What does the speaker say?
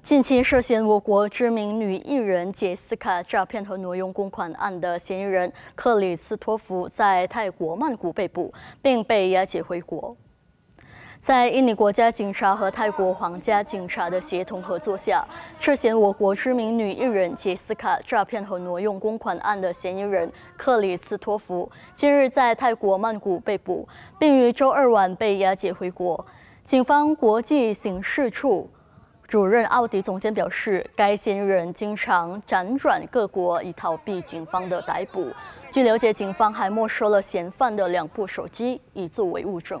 近期涉嫌我国知名女艺人杰斯卡诈骗和挪用公款案的嫌疑人克里斯托弗在泰国曼谷被捕，并被押解回国。在印尼国家警察和泰国皇家警察的协同合作下，涉嫌我国知名女艺人杰斯卡诈骗和挪用公款案的嫌疑人克里斯托弗，近日在泰国曼谷被捕，并于周二晚被押解回国。警方国际刑事处。主任奥迪总监表示，该嫌疑人经常辗转各国以逃避警方的逮捕。据了解，警方还没收了嫌犯的两部手机，以作为物证。